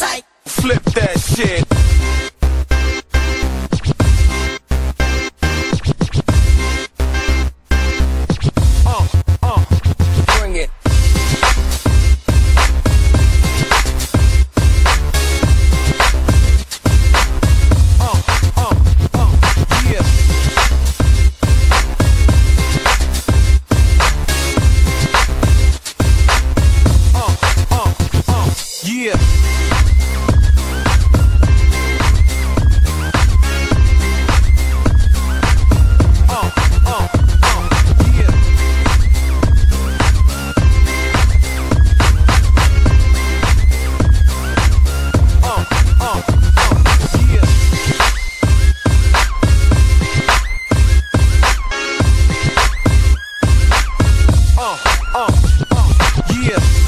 Psych. Flip that shit. Yeah.